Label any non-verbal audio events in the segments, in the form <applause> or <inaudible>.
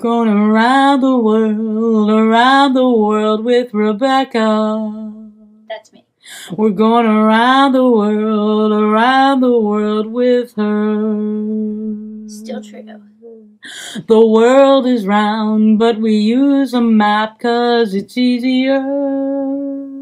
Going around the world, around the world with Rebekah. That's me. We're going around the world, around the world with her. Still true. The world is round, but we use a map 'cause it's easier.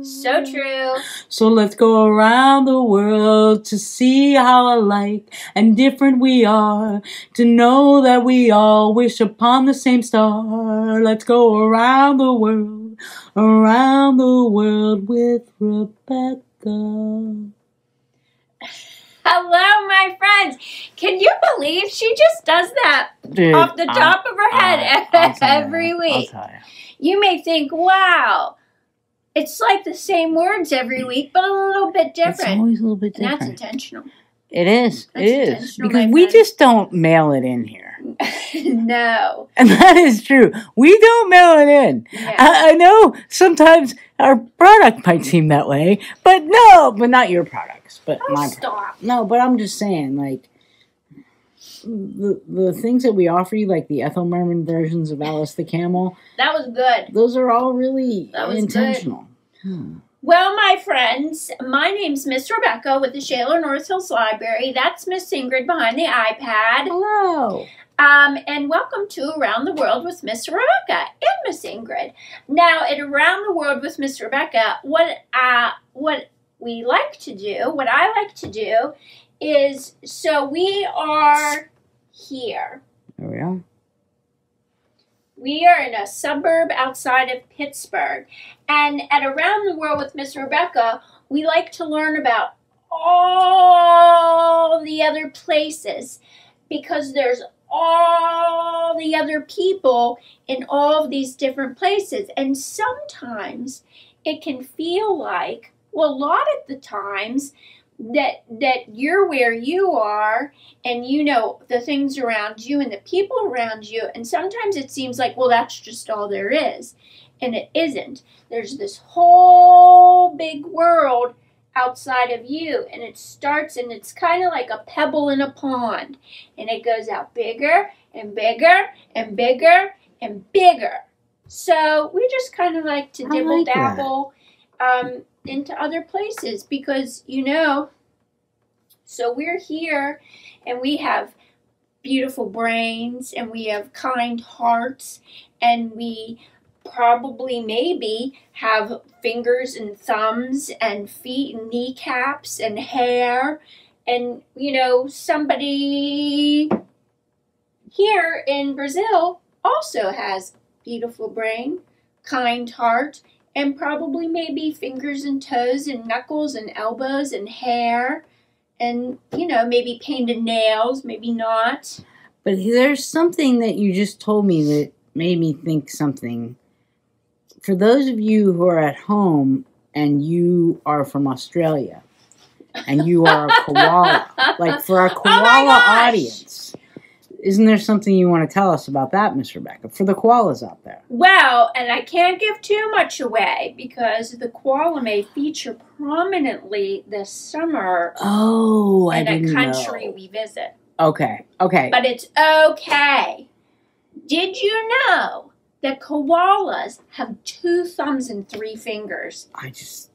So true. So let's go around the world to see how alike and different we are. To know that we all wish upon the same star. Let's go around the world, around the world with Rebekah. Hello, my friends. Can you believe she just does that Dude, off the top of her head <laughs> every week? You may think, wow, it's like the same words every week, but a little bit different. It's different. always a little bit And that's intentional. It is. That's It is. Because we friend. just don't mail it in here. <laughs> no. And that is true. We don't mail it in. Yeah. I, I know sometimes our product might seem that way, but no, but not your products, but Oh, my product. stop. No, but I'm just saying, like, the, the things that we offer you, like the Ethel Merman versions of Alice the Camel, That was good. those are all really That was good. Hmm. Well, my friends, my name's Miss Rebekah with the Shaler North Hills Library. That's Miss Ingrid behind the iPad. Hello. Um, and welcome to Around the World with Miss Rebekah and Miss Ingrid. Now, at Around the World with Miss Rebekah, what uh, what we like to do, what I like to do, is so we are here. There we are. We are in a suburb outside of Pittsburgh. And at Around the World with Miss Rebekah, we like to learn about all the other places because there's all the other people in all of these different places. And sometimes it can feel like, well, a lot of the times, that that you're where you are and you know the things around you and the people around you. And sometimes it seems like well that's just all there is. And it isn't. There's this whole big world outside of you. And it starts and it's kind of like a pebble in a pond. And it goes out bigger and bigger and bigger and bigger. So we just kind of like to dibble like that. Um, into other places because you know so we're here and we have beautiful brains and we have kind hearts and we probably maybe have fingers and thumbs and feet and kneecaps and hair and you know somebody here in Brazil also has beautiful brain, kind heart and probably maybe fingers and toes and knuckles and elbows and hair and you know maybe painted nails maybe not But there's something that you just told me that made me think something. For those of you who are at home and you are from Australia and you are a <laughs> koala, like for our oh koala gosh! audience, isn't there something you want to tell us about that, Miss Rebekah? For the koalas out there. well and i can't give too much away because the koala may feature prominently this summer Oh, I in a didn't country know. we visit Okay, okay. but it's okay did you know that koalas have two thumbs and three fingers I just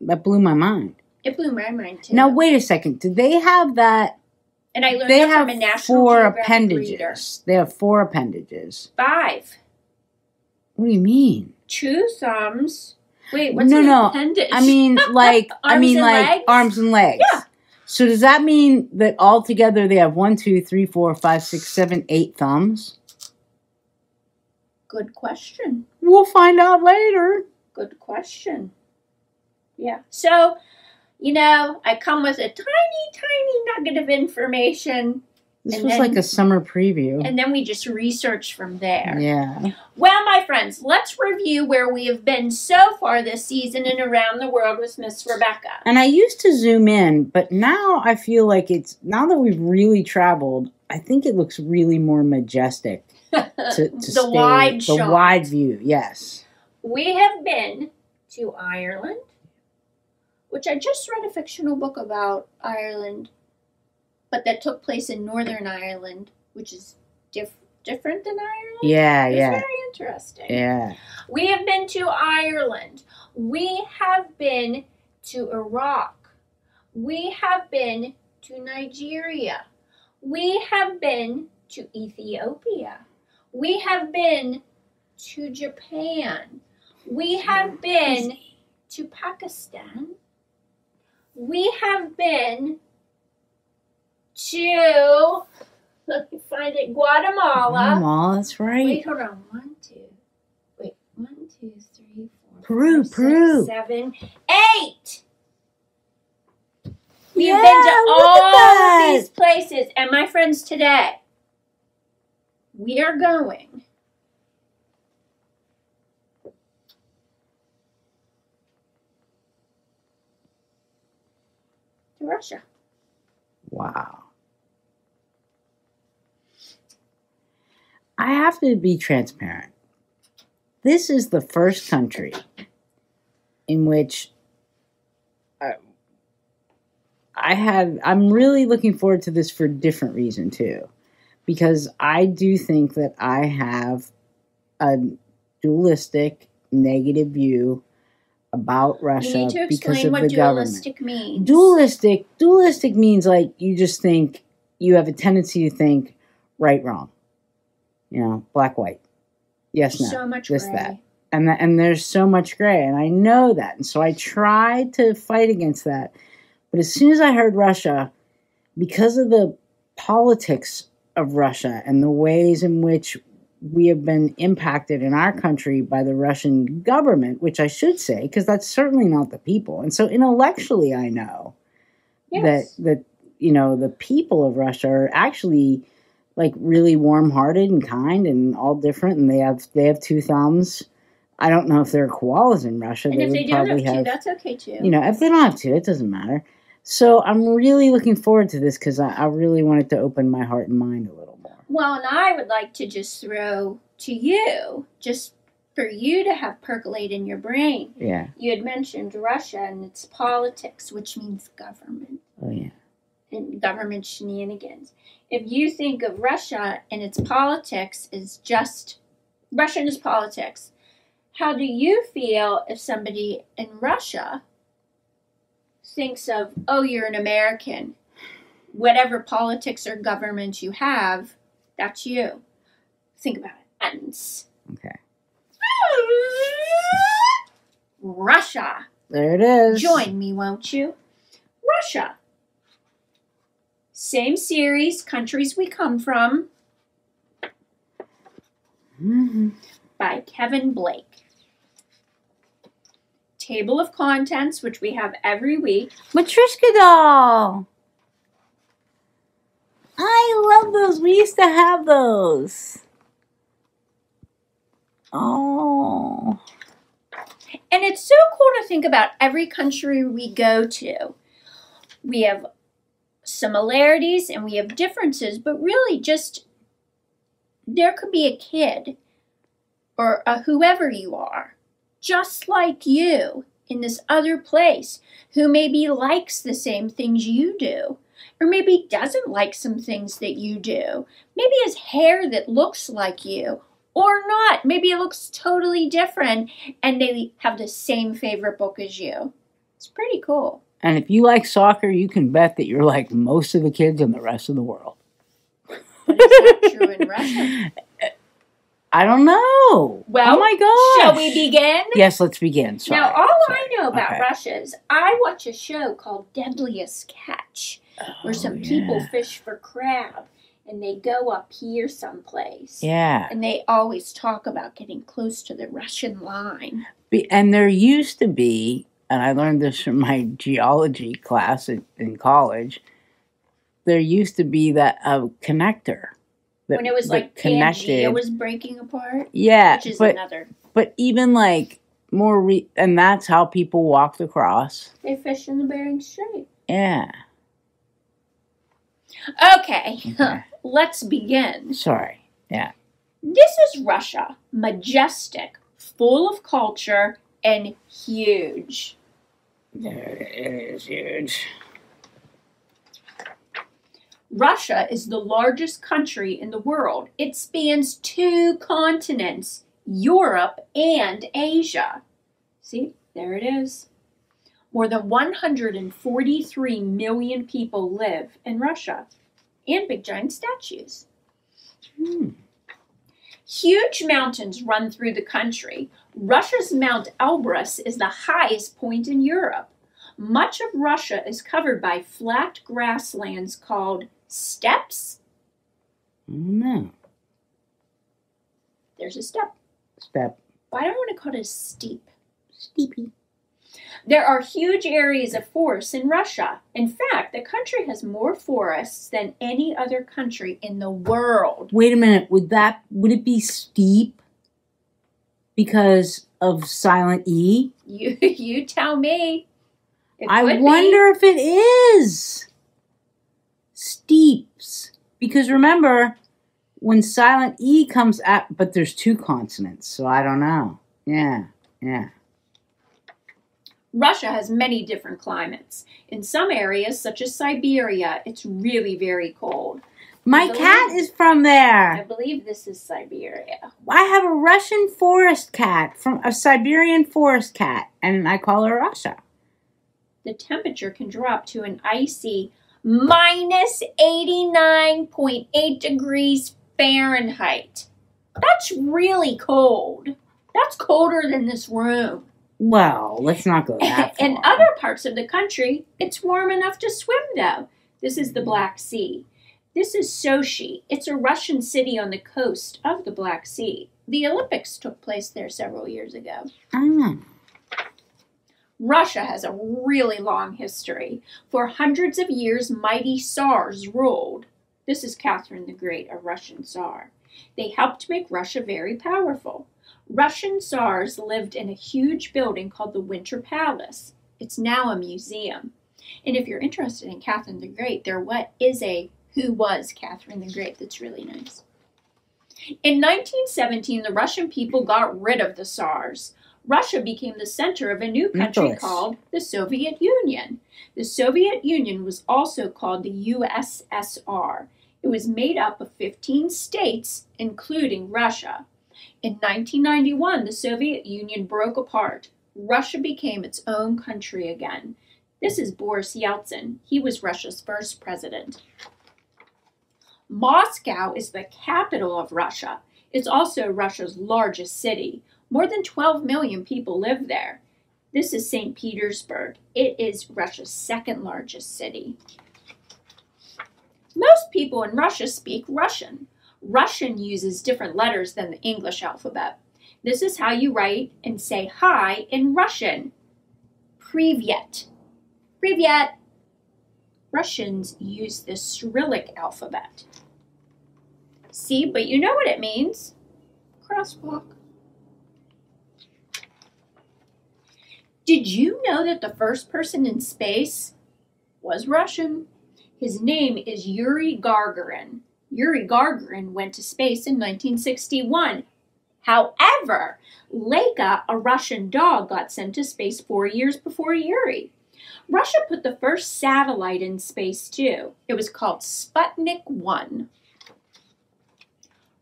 that blew my mind. it blew my mind too Now wait a second. Do they have that? And i learned They that have from a national four Geographic appendages. reader. They have four appendages. five What do you mean? two thumbs. Wait, what's No, an no, appendage? I mean, <laughs> like, I Arms mean, and like legs? arms and legs. Yeah. So does that mean that all together they have one, two, three, four, five, six, seven, eight thumbs? good question. We'll find out later. Good question. Yeah. So, you know, I come with a tiny, tiny nugget of information, This was then- like a summer preview. and then we just research from there. yeah. Well, my friends, let's review where we have been so far this season and around the world with Miss Rebekah. And I used to zoom in, but now I feel like it's now that we've really traveled. I think it looks really more majestic <laughs> to, to the stay wide the shot. wide view. Yes. We have been to Ireland, which I just read a fictional book about Ireland, but that took place in Northern Ireland, which is diff- different than Ireland? Yeah, It's yeah, very interesting. yeah. We have been to Ireland. We have been to Iraq. We have been to Nigeria. We have been to Ethiopia. We have been to Japan. We have been to Pakistan. We have been to, let me find it, Guatemala. Mama, that's right. Wait, hold on. One, two. Wait, one, two, three, four. Peru, five, Peru. seven, eight. We've Yeah, been to all these places, and my friends, today we are going. To Russia. Wow. I have to be transparent. This is the first country in which uh, I, I had, I'm really looking forward to this for a different reason too. Because I do think that I have a dualistic, negative view about Russia you need to because explain of what the government dualistic means. dualistic dualistic means like you just think you have a tendency to think right wrong you know black white yes no so much this, gray. that. and that, and there's so much gray and i know that and so i tried to fight against that but as soon as i heard russia because of the politics of russia and the ways in which we have been impacted in our country by the Russian government, which I should say, because that's certainly not the people. And so intellectually, I know Yes. that that you know the people of Russia are actually like really warm-hearted and kind and all different, and they have they have two thumbs. I don't know if there are koalas in Russia. and they if they don't have have, that's okay too. you know, if they don't have two, it doesn't matter. So I'm really looking forward to this because I, I really wanted to open my heart and mind a little. Well, and I would like to just throw to you, just for you to have percolate in your brain. Yeah. You had mentioned Russia and its politics, which means government Oh yeah. and government shenanigans. If you think of Russia and its politics as just Russia and its politics, how do you feel if somebody in Russia thinks of, oh, you're an American? Whatever politics or government you have, that's you. Think about it. Okay. Russia. There it is. Join me, won't you? Russia. Same series, countries we come from, Mhm. by Kevin Blake. Table of contents, which we have every week. Matryoshka doll. I love those. We used to have those. Oh. And it's so cool to think about every country we go to. We have similarities and we have differences, but really just there could be a kid or a whoever you are, just like you in this other place, who maybe likes the same things you do, or maybe doesn't like some things that you do. Maybe has hair that looks like you, or not. Maybe it looks totally different and they have the same favorite book as you. It's pretty cool. And if you like soccer, you can bet that you're like most of the kids in the rest of the world. But is that <laughs> true in Russia? I don't know. Well, oh my gosh. Shall we begin? Yes, let's begin. Sorry. now, all Sorry. I know about Okay. Russia is I watch a show called Deadliest Catch, where Oh, some people fish for crab and they go up here someplace. Yeah. And they always talk about getting close to the Russian line. Be- And there used to be, and I learned this from my geology class in, in college. There used to be that uh, connector. That, when it was like like Pangea was breaking apart, yeah, which is but another. but even like more, re- and that's how people walked across. They fish in the Bering Strait. Yeah. Okay, Okay. <laughs> let's begin. Sorry. Yeah. This is Russia, majestic, full of culture, and huge. It is huge. Russia is the largest country in the world. It spans two continents, Europe and Asia. See, there it is. More than 143 million people live in Russia, and big giant statues. Hmm. Huge mountains run through the country. Russia's Mount Elbrus is the highest point in Europe. Much of Russia is covered by flat grasslands called steppes. No. There's a step. Step. But I don't want to call it a steep. Steepy. There are huge areas of forests in Russia. In fact, the country has more forests than any other country in the world. Wait a minute. Would that would it be steep because of silent E? You <laughs> you tell me. It I could be. wonder if it is steeps because remember when silent E comes at but there's two consonants, so I don't know. Yeah. Yeah. Russia has many different climates. In some areas, such as Siberia, it's really very cold. My Believe- cat is from there. I believe this is Siberia. I have a Russian forest cat from a Siberian forest cat, and I call her Russia. The temperature can drop to an icy minus 89.8 degrees Fahrenheit. That's really cold. That's colder than this room. Well, let's not go that <laughs> far. In other parts of the country, it's warm enough to swim, though. This is the Black Sea. This is Sochi. It's a Russian city on the coast of the Black Sea. The Olympics took place there several years ago. Ah, Russia has a really long history. For hundreds of years, mighty Tsars ruled. This is Catherine the Great, a Russian Tsar. They helped make Russia very powerful. Russian Tsars lived in a huge building called the Winter Palace. It's now a museum. And if you're interested in Catherine the Great, there what is a who was Catherine the Great that's really nice. In 1917, the Russian people got rid of the Tsars. Russia became the center of a new country called the Soviet Union. The Soviet Union was also called the USSR. It was made up of 15 states, including Russia. In 1991, the Soviet Union broke apart. Russia became its own country again. This is Boris Yeltsin. He was Russia's first president. Moscow is the capital of Russia. It's also Russia's largest city. More than 12 million people live there. This is St. Petersburg. It is Russia's second largest city. Most people in Russia speak Russian. Russian uses different letters than the English alphabet. This is how you write and say hi in Russian. Privyet. Privyet. Russians use the Cyrillic alphabet. See, but you know what it means. Crosswalk. Did you know that the first person in space was Russian? His name is Yuri Gagarin. Yuri Gagarin went to space in 1961. However, Laika, a Russian dog, got sent to space four years before Yuri. Russia put the first satellite in space too. It was called Sputnik 1.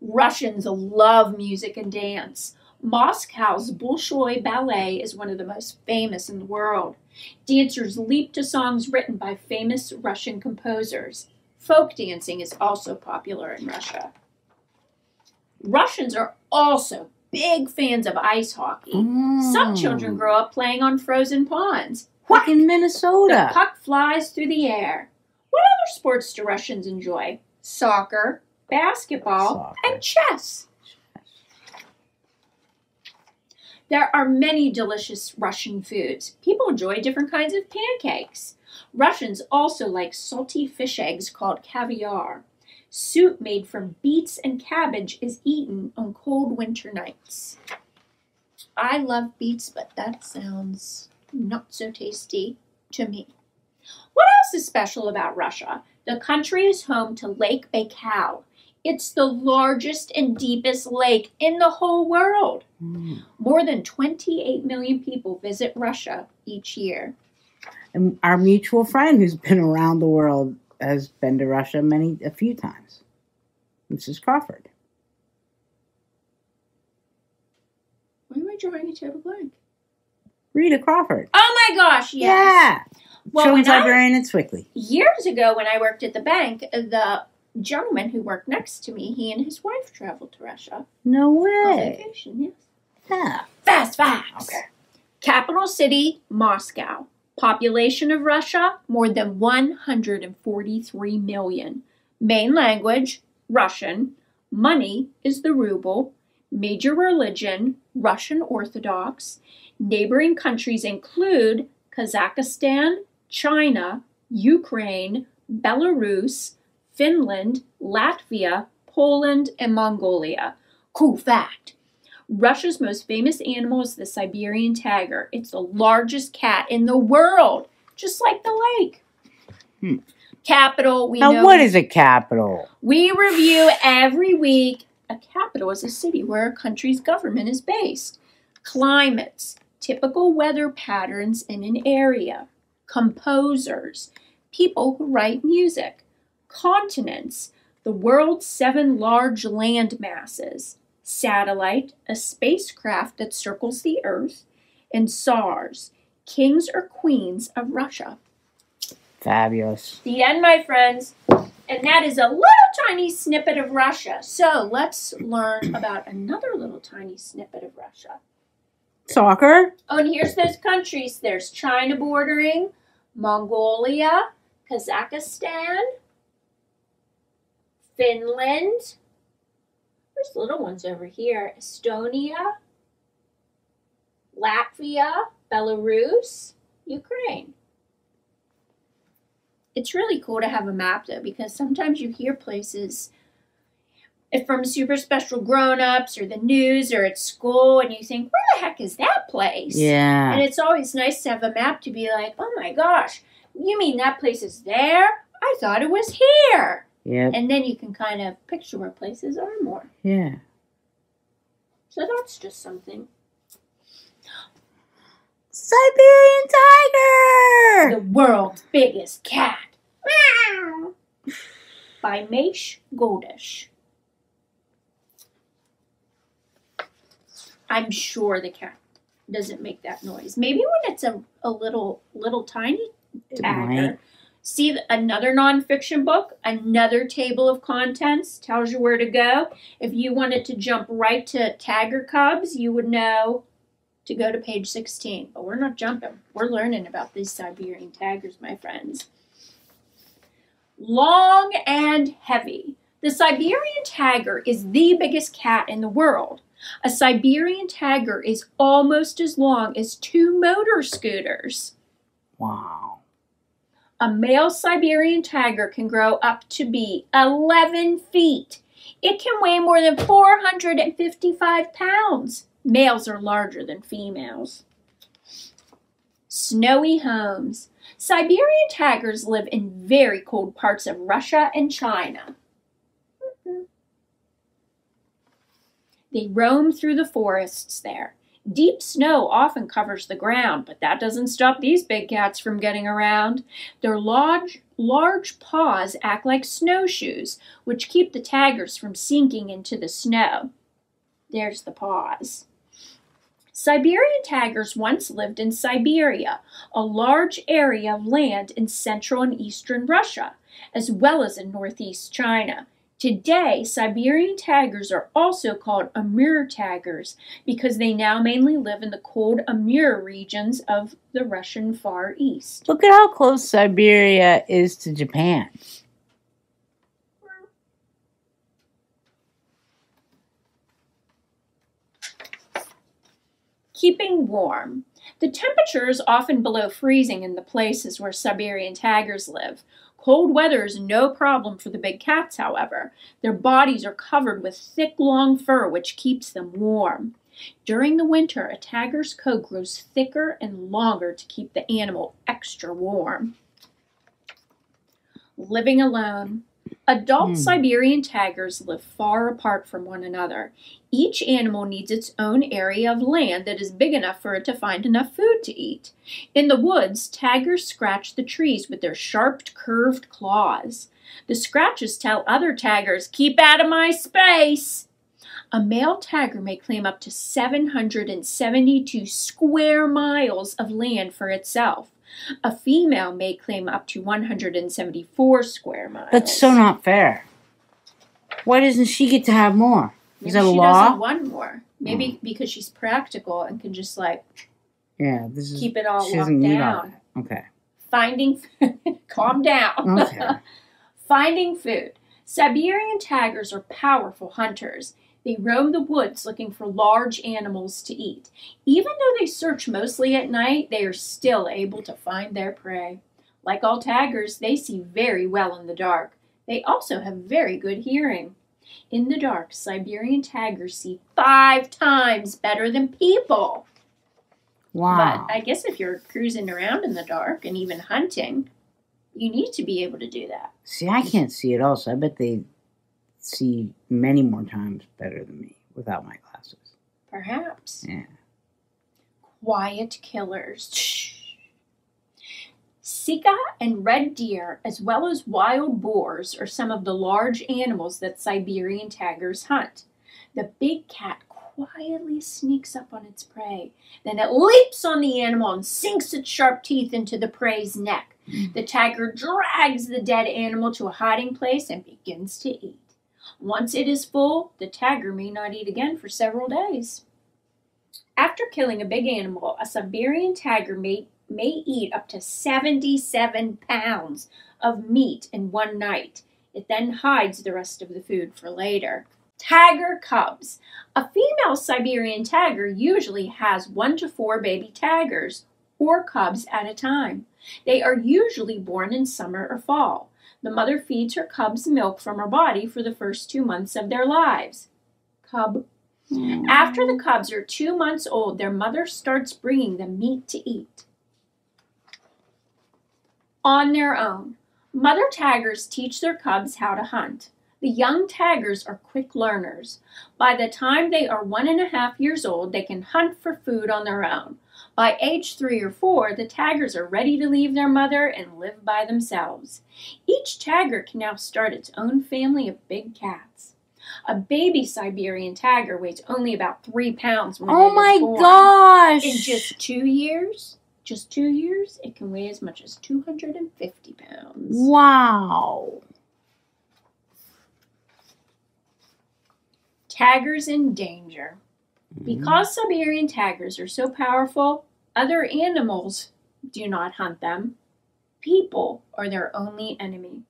Russians love music and dance. Moscow's Bolshoi Ballet is one of the most famous in the world. Dancers leap to songs written by famous Russian composers. Folk dancing is also popular in Russia. Russians are also big fans of ice hockey. Some children mm. grow up playing on frozen ponds. What in Minnesota? The puck flies through the air. What other sports do Russians enjoy? Soccer, basketball, Soccer. and chess. There are many delicious Russian foods. People enjoy different kinds of pancakes. Russians also like salty fish eggs called caviar. Soup made from beets and cabbage is eaten on cold winter nights. I love beets, but that sounds not so tasty to me. What else is special about Russia? The country is home to Lake Baikal. It's the largest and deepest lake in the whole world. Mm. More than 28 million people visit Russia each year. And our mutual friend who's <laughs> been around the world has been to Russia many a few times. Mrs. Crawford. Why am I drawing a total blank? Rita Crawford. Oh my gosh, yes. Yeah. Well, Children's librarian at Sewickley. Years ago, when I worked at the bank, the gentleman who worked next to me, he and his wife traveled to Russia No on way. vacation. Yes. Yeah. Fast facts. Okay. Capital city, Moscow. Population of Russia, more than 143 million. Main language, Russian. Money is the ruble. Major religion, Russian Orthodox. Neighboring countries include Kazakhstan, China, Ukraine, Belarus, Finland, Latvia, Poland, and Mongolia. Cool fact. Russia's most famous animal is the Siberian tiger. It's the largest cat in the world, just like the lake. Hmm. Capital, we Now, know what is a capital? we review every week. A capital is a city where a country's government is based. Climates, typical weather patterns in an area. Composers, people who write music. Continents, the world's seven large land masses. Satellite, a spacecraft that circles the Earth. And Tsars, kings or queens of Russia. Fabulous. The end, my friends. And that is a little tiny snippet of Russia. So let's learn <clears throat> about another little tiny snippet of Russia. Soccer? Oh, and here's those countries there's China bordering, Mongolia, Kazakhstan, Finland. There's little ones over here Estonia, Latvia, Belarus, Ukraine. It's really cool to have a map though, because sometimes you hear places if from super special grown ups or the news or at school, and you think, where the heck is that place? Yeah and it's always nice to have a map to be like, oh my gosh, you mean that place is there? I thought it was here. Yep. And then you can kind of picture where places are more. Yeah. So that's just something. Siberian tiger! The world's biggest cat. Meow. <laughs> By Meish Goldish. I'm sure the cat doesn't make that noise. Maybe when it's a, a little little tiny might. See th- another nonfiction book, another table of contents tells you where to go. If you wanted to jump right to Tagger Cubs, you would know to go to page 16. But we're not jumping. We're learning about these Siberian Taggers, my friends. Long and heavy. The Siberian Tiger is the biggest cat in the world. A Siberian Tiger is almost as long as two motor scooters. Wow. A male Siberian tiger can grow up to be 11 feet. It can weigh more than 455 pounds. Males are larger than females. Snowy homes. Siberian tigers live in very cold parts of Russia and China. They roam through the forests there. Deep snow often covers the ground, but that doesn't stop these big cats from getting around. Their large, large paws act like snowshoes, which keep the tigers from sinking into the snow. There's the paws. Siberian tigers once lived in Siberia, a large area of land in central and eastern Russia, as well as in northeast China. Today, Siberian tigers are also called Amur tigers because they now mainly live in the cold Amur regions of the Russian Far East. Look at how close Siberia is to Japan. Keeping warm. The temperature is often below freezing in the places where Siberian tigers live. Cold weather is no problem for the big cats, however. Their bodies are covered with thick, long fur, which keeps them warm. During the winter, a tiger's coat grows thicker and longer to keep the animal extra warm. Living alone. Adult Hmm. Siberian tigers live far apart from one another. Each animal needs its own area of land that is big enough for it to find enough food to eat. In the woods, tigers scratch the trees with their sharp, curved claws. The scratches tell other tigers, Keep out of my space! A male tiger may claim up to 772 square miles of land for itself. A female may claim up to 174 square miles. That's so not fair. Why doesn't she get to have more? Maybe Is that a she law? Doesn't want more. Maybe mm. because she's practical and can just like Yeah, this is. keep it all locked doesn't all down. Okay. Finding, <laughs> calm down. Okay. <laughs> Finding food. Siberian tigers are powerful hunters. They roam the woods looking for large animals to eat. Even though they search mostly at night, they are still able to find their prey. Like all tigers, they see very well in the dark. They also have very good hearing. In the dark, Siberian tigers see five times better than people. Wow. But I guess if you're cruising around in the dark and even hunting, you need to be able to do that. See, I can't see it all, so I bet they see many more times better than me without my glasses. Perhaps. Yeah. Quiet killers. Sika and red deer, as well as wild boars, are some of the large animals that Siberian tigers hunt. The big cat quietly sneaks up on its prey. Then it leaps on the animal and sinks its sharp teeth into the prey's neck. The tiger drags the dead animal to a hiding place and begins to eat. Once it is full, the tiger may not eat again for several days. After killing a big animal, a Siberian tiger may, may eat up to 77 pounds of meat in one night. It then hides the rest of the food for later. Tiger cubs. A female Siberian tiger usually has one to four baby tigers or cubs at a time. They are usually born in summer or fall. The mother feeds her cubs milk from her body for the first two months of their lives. Cub after the cubs are two months old, their mother starts bringing them meat to eat. On their own, mother tigers teach their cubs how to hunt. The young tigers are quick learners. By the time they are one and a half years old, they can hunt for food on their own. By age three or four, the tigers are ready to leave their mother and live by themselves. Each tiger can now start its own family of big cats. A baby Siberian tiger weighs only about three pounds when oh it oh my born. gosh! In just two years, just two years, it can weigh as much as 250 pounds. wow. Tigers in danger. Mm-hmm. Because Siberian tigers are so powerful, other animals do not hunt them. People are their only enemy.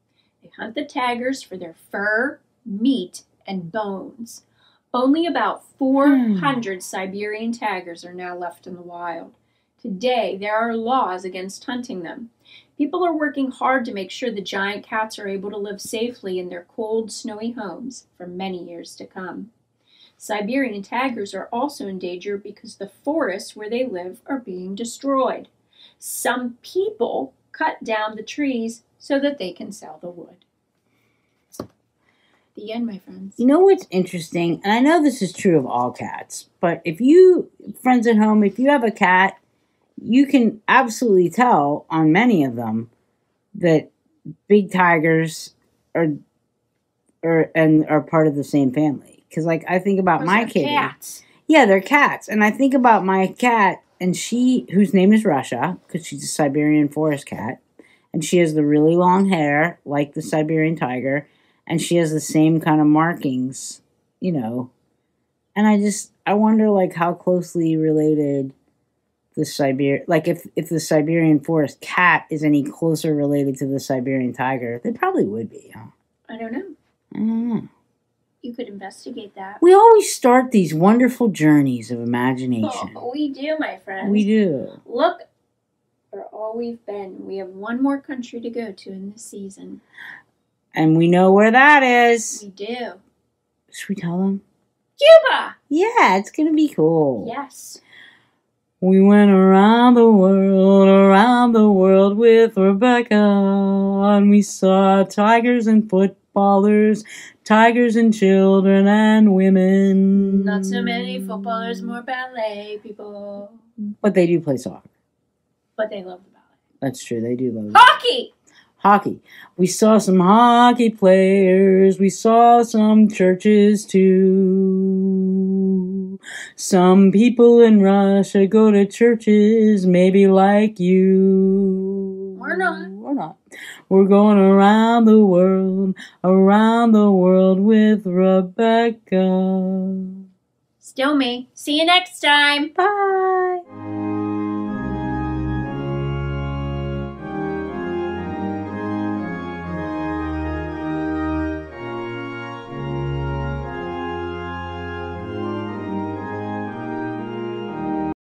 They hunt the tigers for their fur, meat, and bones. Only about hmm. 400 Siberian tigers are now left in the wild. Today, there are laws against hunting them. People are working hard to make sure the giant cats are able to live safely in their cold, snowy homes for many years to come. Siberian tigers are also in danger because the forests where they live are being destroyed. Some people cut down the trees so that they can sell the wood. The end, my friends. You know what's interesting? And I know this is true of all cats, but if you, friends at home, if you have a cat, you can absolutely tell on many of them that big tigers are, are and are part of the same family. Because, like, I think about Those my kitty. Cats. Yeah, they're cats. And I think about my cat, and she, whose name is Russia, because she's a Siberian forest cat, and she has the really long hair, like the Siberian tiger, and she has the same kind of markings, you know. And I just, I wonder, like, how closely related the Siberian, like, if, if the Siberian forest cat is any closer related to the Siberian tiger, they probably would be, huh? I don't know. I don't know. You could investigate that. We always start these wonderful journeys of imagination. Oh, we do, my friends. We do. Look where all we've been. We have one more country to go to in this season. And we know where that is. We do. Should we tell them? Cuba! Yeah, it's going to be cool. Yes. We went around the world, around the world with Rebekah, and we saw tigers and footballers, tigers and children and women. Not so many footballers, more ballet people. But they do play soccer. But they love the ballet. That's true. They do love. Hockey! hockey. We saw some hockey players. We saw some churches too. Some people in Russia go to churches, maybe like you. We're not. We're not. We're going around the world, around the world with Rebekah. Still me. See you next time. Bye.